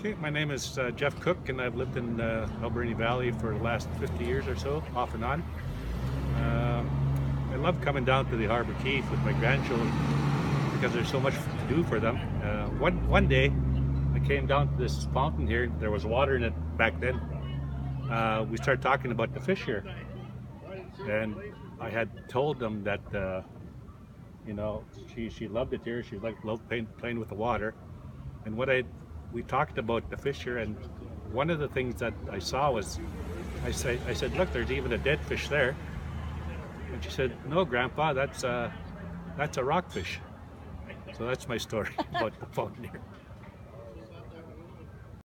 Okay, my name is uh, Jeff Cook, and I've lived in uh, Alberni Valley for the last 50 years or so, off and on. Uh, I love coming down to the Harbour Quay with my grandchildren because there's so much to do for them. Uh, one one day, I came down to this fountain here. There was water in it back then. Uh, we started talking about the fish here, and I had told them that uh, you know she she loved it here. She liked loved playing, playing with the water, and what I we talked about the fish here, and one of the things that I saw was I said I said look, there's even a dead fish there, and she said no, Grandpa, that's uh, that's a rockfish. So that's my story about the fountain here.